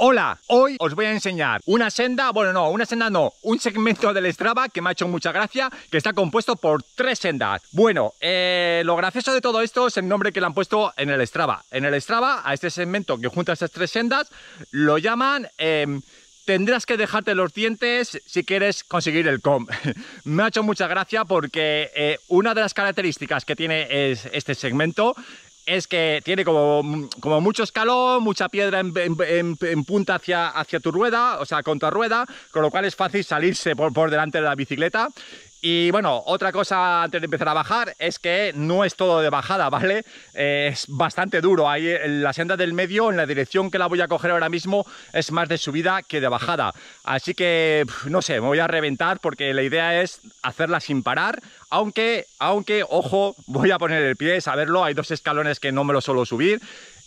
Hola, hoy os voy a enseñar una senda, bueno no, una senda no, un segmento del Strava que me ha hecho mucha gracia, que está compuesto por tres sendas. Bueno, eh, lo gracioso de todo esto es el nombre que le han puesto en el Strava. En el Strava, a este segmento que junta estas tres sendas, lo llaman... Em, tendrás que dejarte los dientes si quieres conseguir el com. Me ha hecho mucha gracia porque eh, una de las características que tiene es este segmento es que tiene como, como mucho escalón, mucha piedra en, punta hacia, hacia tu rueda, o sea, contra rueda, con lo cual es fácil salirse por, por delante de la bicicleta y bueno, otra cosa antes de empezar a bajar es que no es todo de bajada, ¿vale? Eh, es bastante duro. Ahí en la senda del medio, en la dirección que la voy a coger ahora mismo, es más de subida que de bajada. Así que, no sé, me voy a reventar porque la idea es hacerla sin parar. Aunque, aunque, ojo, voy a poner el pie, saberlo. Hay dos escalones que no me lo suelo subir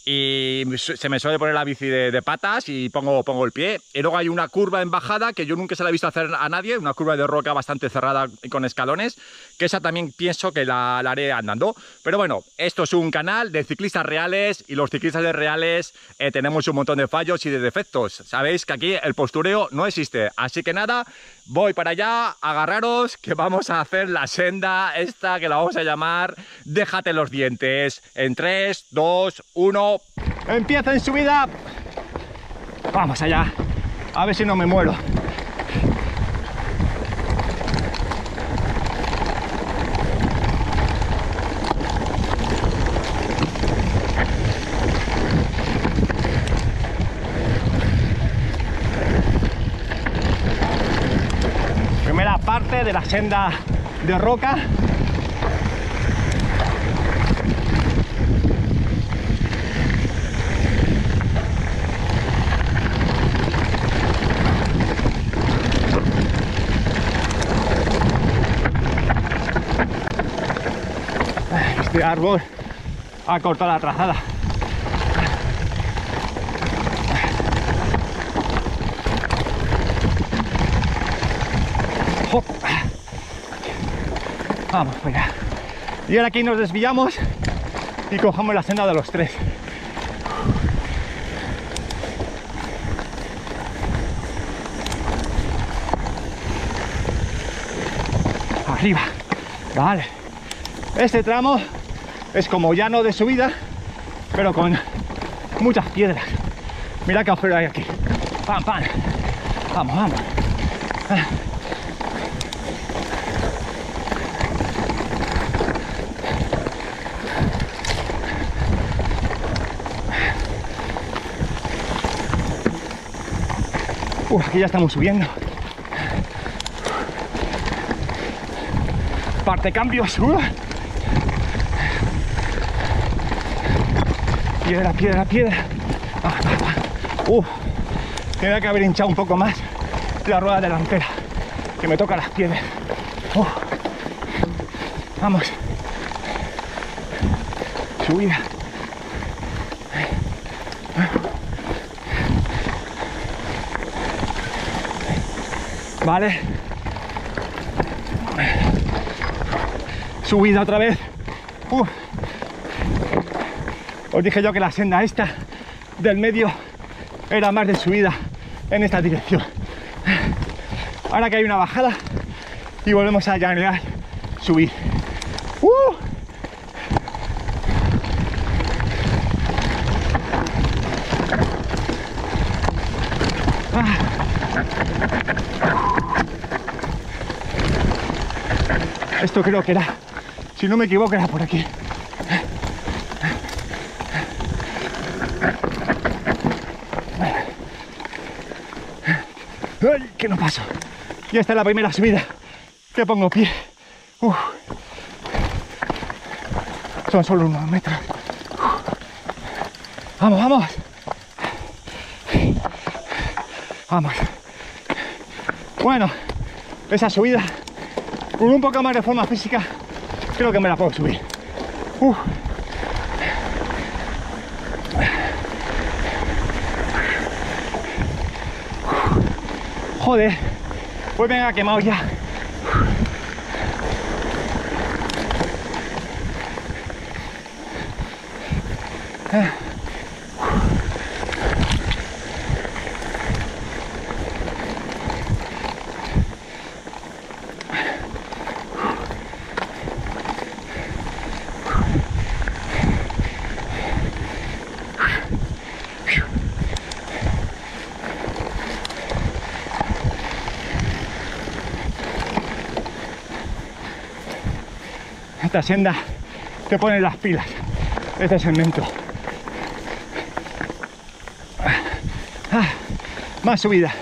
y se me suele poner la bici de, patas y pongo, pongo el pie. Y luego hay una curva en bajada que yo nunca se la he visto hacer a nadie, una curva de roca bastante cerrada con escalones, que esa también pienso que la, haré andando. Pero bueno, esto es un canal de ciclistas reales y los ciclistas reales eh, tenemos un montón de fallos y de defectos. Sabéis que aquí el postureo no existe. Así que nada, voy para allá, agarraros que vamos a hacer la senda esta que la vamos a llamar Déjate los dientes. En 3, 2, 1 empieza en subida. Vamos allá. A ver si no me muero. Primera de la senda de roca este árbol ha cortado la trazada. Vamos allá. Y ahora aquí nos desviamos y cojamos la senda de los tres. Arriba. Vale. Este tramo es como llano de subida, pero con muchas piedras. Mira qué agujero hay aquí. Pam, pam. Vamos, vamos. Uf, aquí ya estamos subiendo. Parte cambios. Piedra, piedra, piedra. Ah, Uf, que haber hinchado un poco más la rueda delantera, que me toca las piedras. Vamos. Subida. Vale. Subida otra vez. Os dije yo que la senda esta del medio era más de subida en esta dirección. Ahora que hay una bajada y volvemos a llanear, subir. ¡Uh! Esto creo que era, si no me equivoco, era por aquí. ¡Ay, que no paso! Ya está la primera subida que pongo pie. Son solo unos metros. Vamos, vamos. Vamos. Bueno, esa subida, con un poco más de forma física, creo que me la puedo subir. Joder, pues venga, quemado ya. Esta senda te pone las pilas. Este segmento. Ah, más subida.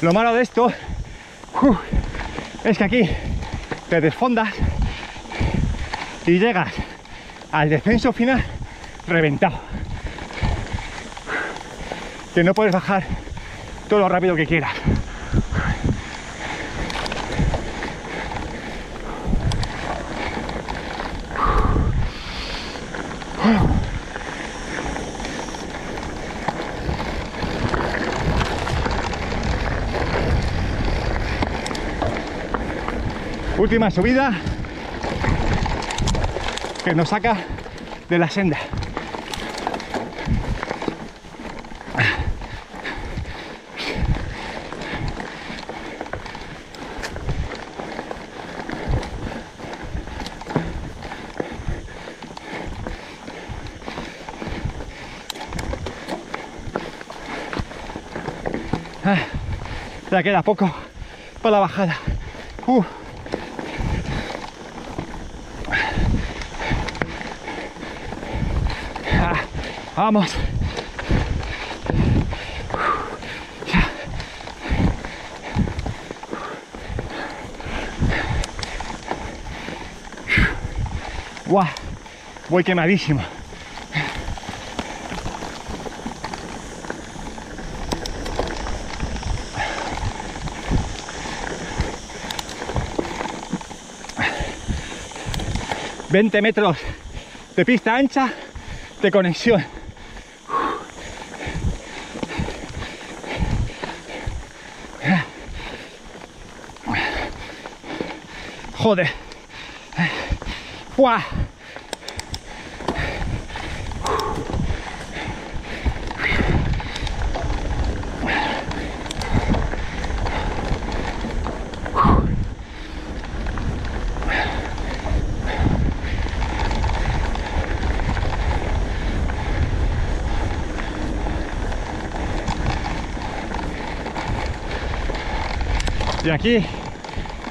Lo malo de esto es que aquí te desfondas y llegas al descenso final reventado. Que no puedes bajar todo lo rápido que quieras. Última subida que nos saca de la senda. Ah, Ya queda poco para la bajada. Uh. Vamos. Guau, voy quemadísimo. ...20 metros de pista ancha de conexión. Joder. ¡Buah! Y aquí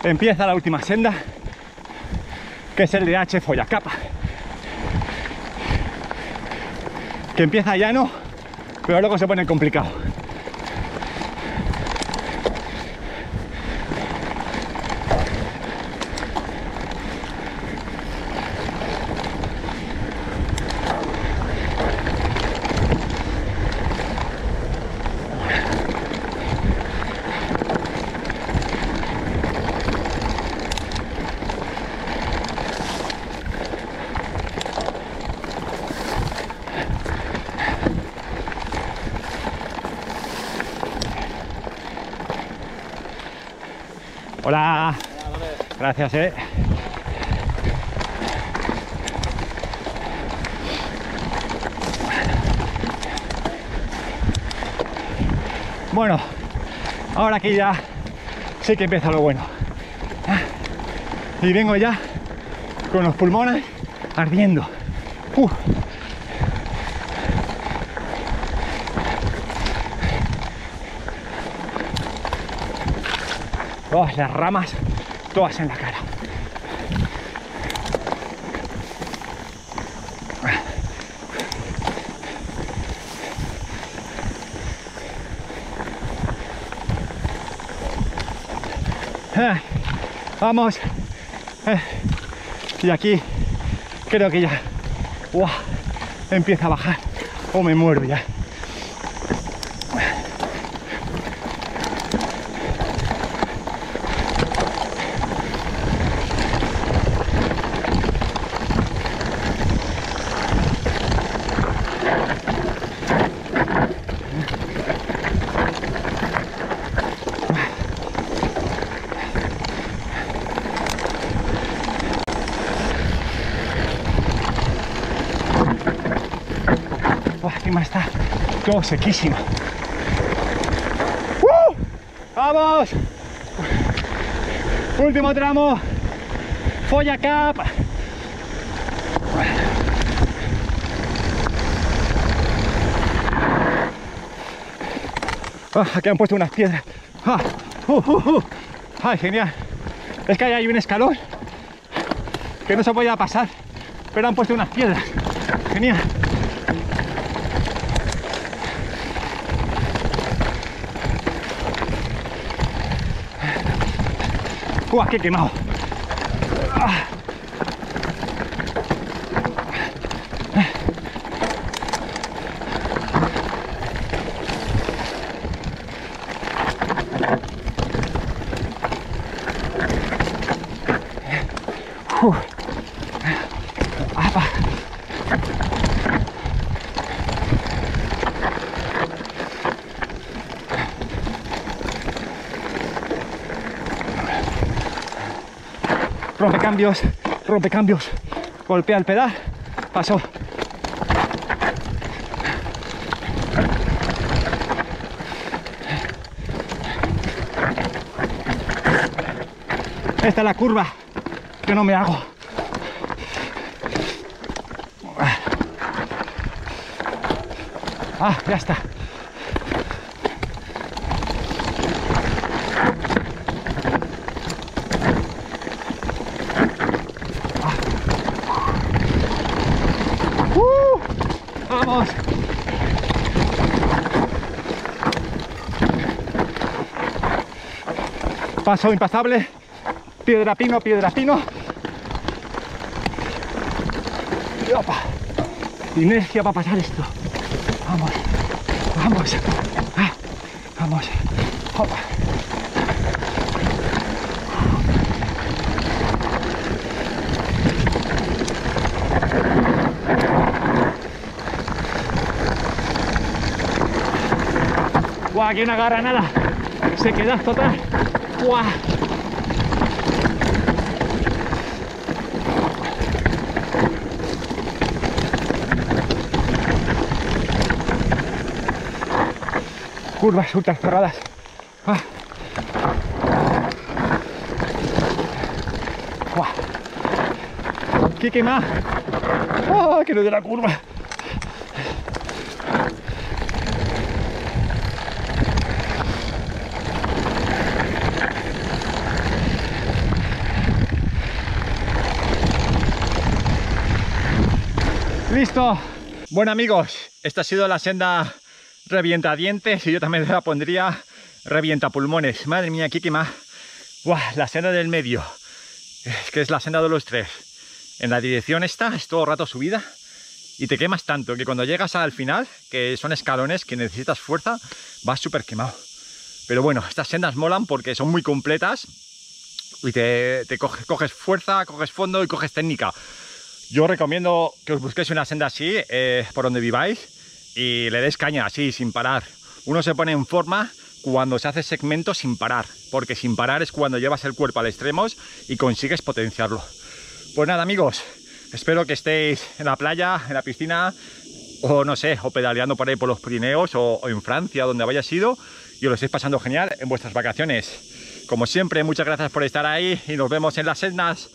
empieza la última senda, que es el de H Follacapa. Que empieza llano, pero luego se pone complicado. Hola. Gracias, eh. Bueno, ahora aquí ya sí que empieza lo bueno. Y vengo ya con los pulmones ardiendo. Uf. Todas las ramas, todas en la cara. Ah, Vamos. Eh, Y aquí creo que ya empieza a bajar o me muero ya. Está todo sequísimo. ¡Uh! ¡Vamos! Último tramo. Folla Cap. Ah, aquí han puesto unas piedras. Ah, uh, uh, uh. Ay, genial. Es que ahí hay un escalón que no se podía pasar, pero han puesto unas piedras. Genial. ¡Uah, qué quemado! Ah. Uf. Rompecambios, rompecambios. Golpea el pedal. Pasó. Esta es la curva que no me hago. Ah, ya está. Paso impasable. Piedra pino, piedra pino. Y opa. Inercia para pasar esto. Vamos. Vamos. Ah, Vamos. Opa. Aquí no agarra nada. Se queda total. Guau. curvas ultra cerradas. Ah. Guau. ¡Qué quema! ¡Ah, que no de la curva! ¡Listo! Bueno amigos, esta ha sido la senda revienta dientes y yo también la pondría revienta pulmones. Madre mía, qué quema. Buah, la senda del medio. Es que es la senda de los tres. En la dirección esta es todo rato subida y te quemas tanto que cuando llegas al final, que son escalones que necesitas fuerza, vas súper quemado. Pero bueno, estas sendas molan porque son muy completas y te, coges, fuerza, coges fondo y coges técnica. Yo recomiendo que os busquéis una senda así eh, por donde viváis y le des caña así, sin parar. Uno se pone en forma cuando se hace segmento sin parar, porque sin parar es cuando llevas el cuerpo al extremo y consigues potenciarlo. Pues nada amigos, espero que estéis en la playa, en la piscina, o no sé, o pedaleando por ahí por los Pirineos, o, o en Francia, donde hayáis ido, y os lo estéis pasando genial en vuestras vacaciones. Como siempre, muchas gracias por estar ahí y nos vemos en las sendas.